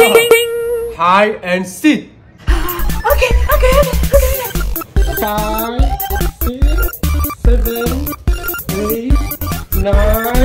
Hide and seek. Okay, okay, okay, okay. Five, six, seven, eight, nine,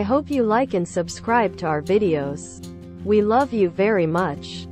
I hope you like and subscribe to our videos. We love you very much.